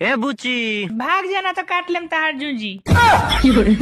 ए बुची भाग जाना तो काट लेम तार जूंजी।